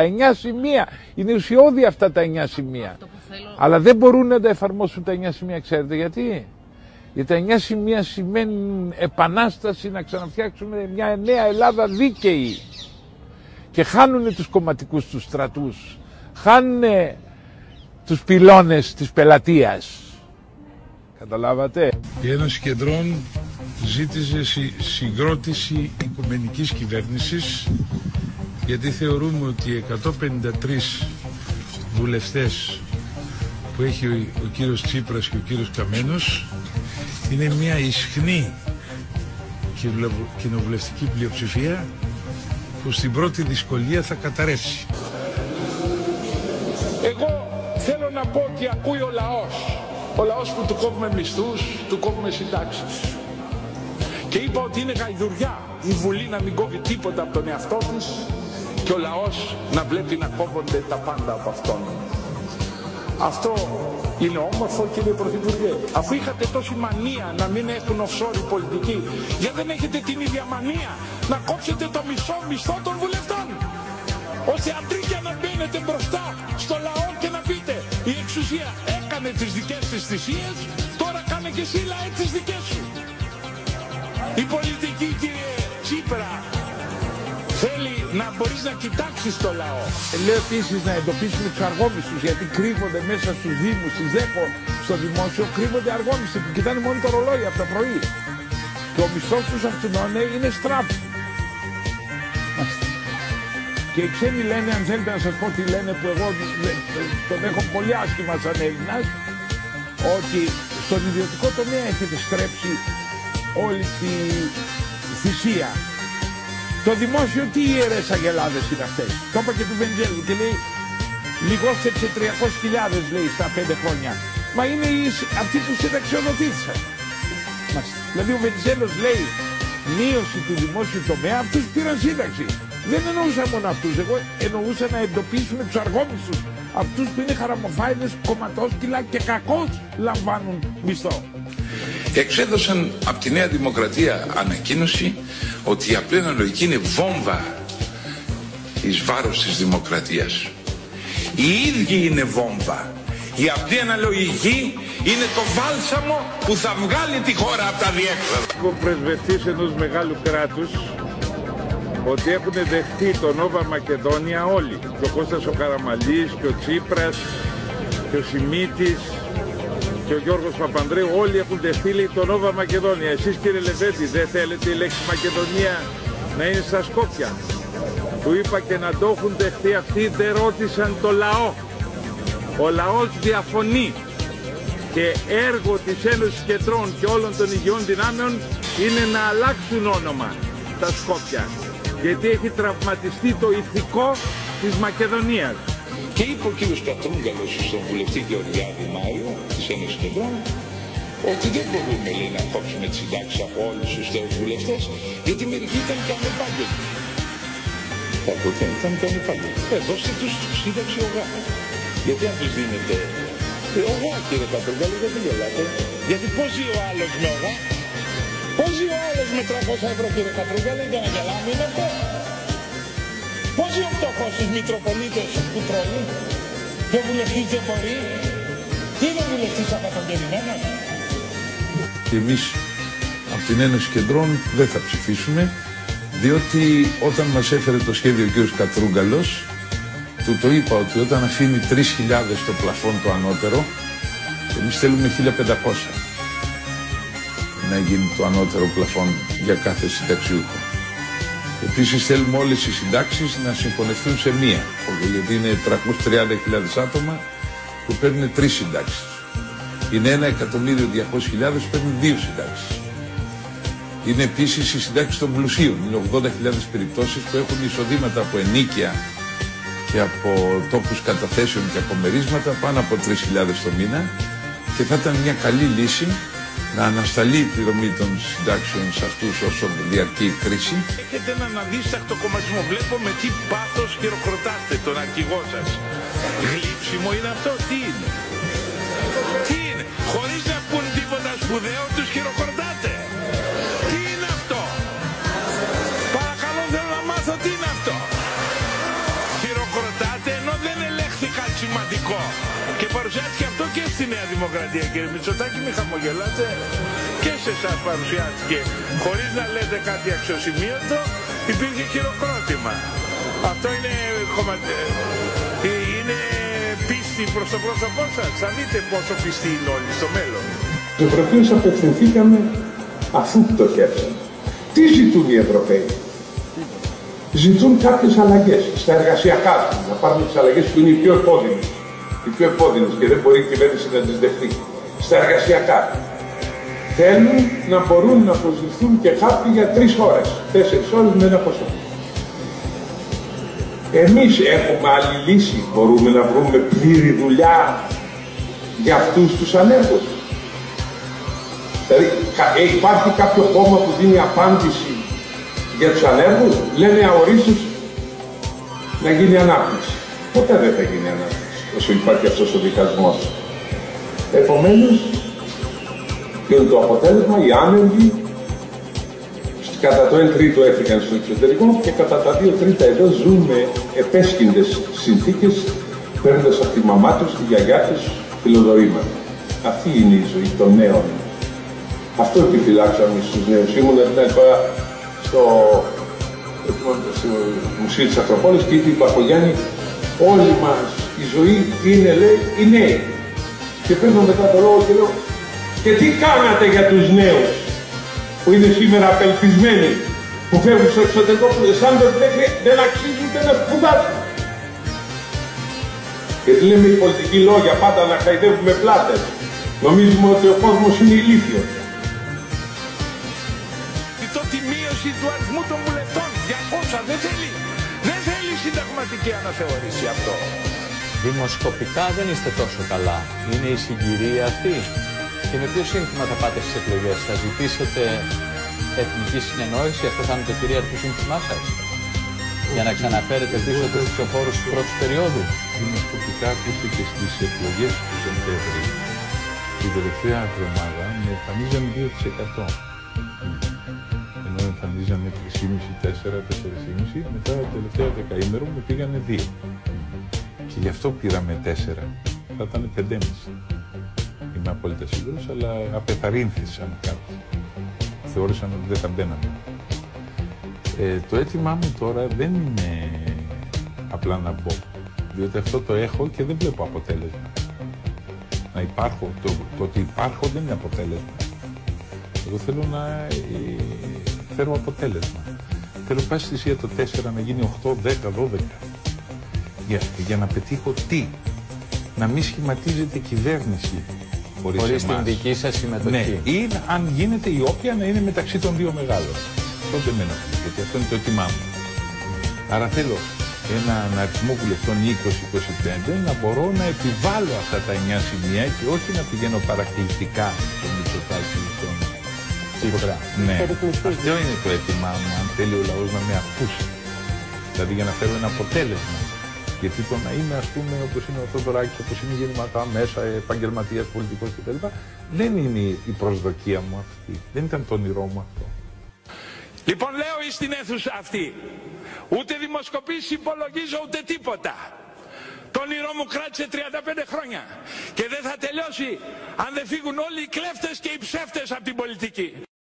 Τα 9 σημεία. Είναι ουσιώδη αυτά τα 9 σημεία. Αυτό που θέλω... Αλλά δεν μπορούν να τα εφαρμόσουν τα 9 σημεία, ξέρετε γιατί; Γιατί τα 9 σημεία σημαίνουν επανάσταση να ξαναφτιάξουμε μια νέα Ελλάδα δίκαιη. Και χάνουν τους κομματικούς τους στρατούς. Χάνουν τους πυλώνες της πελατείας. Καταλάβατε; Η Ένωση Κεντρών ζήτησε συ- συγκρότηση οικουμενικής κυβέρνησης γιατί θεωρούμε ότι οι 153 βουλευτές που έχει ο, ο κύριος Τσίπρας και ο κύριος Καμένος είναι μια ισχνή κυβλο- κοινοβουλευτική πλειοψηφία που στην πρώτη δυσκολία θα καταρρεύσει. Εγώ θέλω να πω ότι ακούει ο λαός. Ο λαός που του κόβουμε μισθούς, του κόβουμε συντάξεις. Και είπα ότι είναι γαϊδουριά η Βουλή να μην κόβει τίποτα από τον εαυτό της και ο λαός να βλέπει να κόβονται τα πάντα από αυτόν. Αυτό είναι όμορφο κύριε Πρωθυπουργέ. Αφού είχατε τόση μανία να μην έχουν offshore οι πολιτικοί, γιατί δεν έχετε την ίδια μανία να κόψετε το μισό μισθό των βουλευτών; Ώστε αντρίκια να μπαίνετε μπροστά στο λαό και να πείτε η εξουσία έκανε τις δικές της θυσίες, τώρα κάνε και εσύ λαέ τις δικές σου. Η πολιτική κύριε Τσίπρα θέλει να μπορείς να κοιτάξεις το λαό. Λέω επίσης να εντοπίσουμε τους αργόμιστους γιατί κρύβονται μέσα στους δήμους, στις ΔΕΠΟ, στο δημόσιο, κρύβονται αργόμιστοι που κοιτάνε μόνο το ρολόι από το πρωί. Και ο μισθός τους αυτών είναι στράφ. Και οι ξένοι λένε, αν θέλετε να σας πω τι λένε, που εγώ λέ- τον έχω πολύ άσχημα σαν Έλληνας, ότι στον ιδιωτικό τομέα έχετε στρέψει όλη τη θυσία. Το δημόσιο τι ιερές αγελάδες είναι αυτές; Το είπα και του Βεντζέλου και λέει λιγόστεψε 300.000 λέει στα 5 χρόνια. Μα είναι οι, αυτοί που συνταξιοδοτήθησαν. Μάλιστα. Δηλαδή ο Βενιζέλος λέει μείωση του δημόσιου τομέα, αυτούς πήραν σύνταξη. Δεν εννοούσα μόνο αυτούς, εγώ εννοούσα να εντοπίσουμε τους αργόμισθους. Αυτούς που είναι χαραμοφάιδες, κομματόσκυλα και κακώς λαμβάνουν μισθό. Εξέδωσαν από τη Νέα Δημοκρατία ανακοίνωση ότι η απλή αναλογική είναι βόμβα εις βάρος της δημοκρατίας. Οι ίδιοι είναι βόμβα. Η απλή αναλογική είναι το βάλσαμο που θα βγάλει τη χώρα από τα διέξοδα. ο πρεσβευτής ενός μεγάλου κράτους ότι έχουν δεχτεί τον Νόβα Μακεδόνια όλοι. Και ο Κώστας ο Καραμαλής και ο Τσίπρας και ο Σιμίτης και ο Γιώργος Παπανδρέου όλοι έχουν δεχτεί λέει, τον Νόβα Μακεδόνια. Εσείς κύριε Λεβέντη δεν θέλετε η λέξη Μακεδονία να είναι στα Σκόπια; Του είπα και να το έχουν δεχτεί αυτοί δεν ρώτησαν το λαό. Ο λαός διαφωνεί και έργο της Ένωσης Κεντρών και όλων των υγιών δυνάμεων είναι να αλλάξουν όνομα τα Σκόπια. Γιατί έχει τραυματιστεί το ηθικό της Μακεδονίας. Και είπε ο κύριος Κατρούγκαλος στον βουλευτής Γεωργιάδη Μάριο της Ένωσης Κεντρών ότι δεν μπορούμε λέει, να κόψουμε τις συντάξεις από όλους τους νέους βουλευτές γιατί μερικοί ήταν και ανεπάγγελοι. Θα ακούτε, ήταν και ανεπάγγελοι. Ε, δώστε τους σύνταξη ΟΓΑ. Γιατί αν τους δίνετε ε, ΟΓΑ κύριε Κατρούγκαλο, γιατί γελάτε. Γιατί πώς ζει ο άλλος με ΟΓΑ. Πώς ζει ο άλλος με 300 ευρώ κύριε Κατρούγκαλο για να γελάμε είναι αυτό. Πώς ζει ο φτωχός στους Μητροπολίτες που τρώει και ο βουλευτής δεν μπορεί. Τι είναι ο βουλευτής απατογγελημένος. Και εμείς από την Ένωση Κεντρών δεν θα ψηφίσουμε διότι όταν μας έφερε το σχέδιο ο κ. Κατρούγκαλος του το είπα ότι όταν αφήνει 3.000 το πλαφόν το ανώτερο εμείς θέλουμε 1.500 να γίνει το ανώτερο πλαφόν για κάθε συνταξιούχο. Επίσης θέλουμε όλες οι συντάξεις να συμφωνευτούν σε μία γιατί είναι 330.000 άτομα που παίρνουν τρεις συντάξεις. Είναι 1.200.000 που παίρνουν δύο συντάξεις. Είναι επίσης οι συντάξεις των πλουσίων. Είναι 80.000 περιπτώσεις που έχουν εισοδήματα από ενίκεια και από τόπους καταθέσεων και από μερίσματα πάνω από 3.000 το μήνα και θα ήταν μια καλή λύση να ανασταλεί η πληρωμή των συντάξεων σε αυτούς όσο διαρκεί η κρίση. Έχετε έναν αδίστακτο κομματισμό. Βλέπω με τι πάθος χειροκροτάτε τον αρχηγό σας. Γλύψιμο είναι αυτό. Τι είναι; Τι είναι; Χωρίς να πούν τίποτα σπουδαίο τους χειροκροτάτε. Τι είναι αυτό; Παρακαλώ θέλω να μάθω τι είναι αυτό. Χειροκροτάτε σημαντικό. Και παρουσιάστηκε αυτό και στη Νέα Δημοκρατία κύριε Μητσοτάκη, μην χαμογελάτε. Και σε εσάς παρουσιάστηκε χωρίς να λέτε κάτι αξιοσημείωτο, υπήρχε χειροκρότημα. Αυτό είναι, είναι πίστη προς το πρόσωπό σας. Θα δείτε πόσο πιστοί είναι όλοι στο μέλλον. Τους Ευρωπαίους απευθυνθήκαμε αφού πτωχεύσαν. Τι ζητούν οι Ευρωπαίοι; Ζητούν κάποιες αλλαγές στα εργασιακά τους, να πάρουν τις αλλαγές που είναι οι πιο επώδυνες. Οι πιο επώδυνες και δεν μπορεί η κυβέρνηση να τις δεχτεί. Στα εργασιακά. Θέλουν να μπορούν να προσληφθούν και κάποιοι για τρεις ώρες, τέσσερις ώρες με ένα ποσό. Εμείς έχουμε άλλη λύση. Μπορούμε να βρούμε πλήρη δουλειά για αυτούς τους ανέργους. Δηλαδή ε, υπάρχει κάποιο κόμμα που δίνει απάντηση για τους ανέργους; Λένε αορίστως να γίνει ανάπτυξη. Ποτέ δεν θα γίνει ανάπτυξη όσο υπάρχει αυτός ο δικασμός. Επομένως, ποιο είναι το αποτέλεσμα, οι άνεργοι κατά το 1 τρίτο έφυγαν στο εξωτερικό και κατά τα 2 τρίτα εδώ ζουν με επέσχυντες συνθήκες παίρνοντας από τη μαμά τους, τη γιαγιά τους, φιλοδορήματα. Αυτή είναι η ζωή των νέων. Αυτό επιφυλάξαμε στους νέους. Ήμουν τώρα στο, στο Μουσείο της Ακροπόλης και είπε η Παπογιάννη όλοι μας η ζωή είναι λέει οι νέοι. Και παίρνω μετά το λόγο και λέω και τι κάνατε για τους νέους που είναι σήμερα απελπισμένοι, που φεύγουν στο εξωτερικό, που αισθάνονται ότι δεν αξίζουν ούτε να σπουδάσουν; Γιατί λέμε οι πολιτικοί λόγια πάντα να χαϊδεύουμε πλάτες. Νομίζουμε ότι ο κόσμος είναι ηλίθιος. Το τη μείωση του αριθμού των βουλευτών, 200, δεν θέλει, δεν θέλει συνταγματική αναθεώρηση αυτό. Δημοσκοπικά δεν είστε τόσο καλά. Είναι η συγκυρία αυτή. Και με ποιο σύνθημα θα πάτε στις εκλογές, θα ζητήσετε εθνική συνεννόηση, αυτό θα είναι το κυρίαρχο σύνθημά σας, για να ξαναφέρετε πίσω τους ψηφοφόρους του πρώτου περίοδου. Δημοσκοπικά ακούστηκε στις εκλογές του Σεπτέμβρη. Την τελευταία εβδομάδα με εμφανίζαν 2%. Ενώ εμφανίζανε 3,5, 4, 4,5, μετά τα τελευταία δεκαήμερο μου πήγανε 2. Και γι' αυτό πήραμε 4. Θα ήταν 5,5 είμαι απόλυτα σίγουρος, αλλά απεθαρρύνθησαν κάποιοι. Θεώρησαν ότι δεν θα μπαίναμε. Ε, το αίτημά μου τώρα δεν είναι απλά να μπω, διότι αυτό το έχω και δεν βλέπω αποτέλεσμα. Να υπάρχω, το, το ότι υπάρχω δεν είναι αποτέλεσμα. Εγώ θέλω να ε, φέρω αποτέλεσμα. Θέλω πάση θυσία το 4 να γίνει 8, 10, 12. Για, για να πετύχω τι. Να μην σχηματίζεται κυβέρνηση χωρίς, χωρίς την δική σας συμμετοχή. Ναι, ή αν γίνεται η όποια να είναι μεταξύ των δύο μεγάλων. Τότε με ενοχλεί, γιατί αυτό είναι το έτοιμά μου. Άρα θέλω έναν αριθμό βουλευτών 20-25 να μπορώ να επιβάλλω αυτά τα 9 σημεία και όχι να πηγαίνω παρακλητικά στο Μητσοτάκι στον Τσίπρα. Ναι, αυτό είναι το αίτημά μου, αν θέλει ο λαός να με ακούσει. Δηλαδή για να φέρω ένα αποτέλεσμα. Γιατί το να είμαι, ας πούμε, όπως είναι ο Θοδωράκη, όπως είναι γεννηματά μέσα, επαγγελματίας, πολιτικός κτλ., δεν είναι η προσδοκία μου αυτή. Δεν ήταν το όνειρό μου αυτό. Λοιπόν, λέω εις την αίθουσα αυτή, ούτε δημοσκοπήσει υπολογίζω ούτε τίποτα. Το όνειρό μου κράτησε 35 χρόνια και δεν θα τελειώσει αν δεν φύγουν όλοι οι κλέφτες και οι ψεύτες από την πολιτική.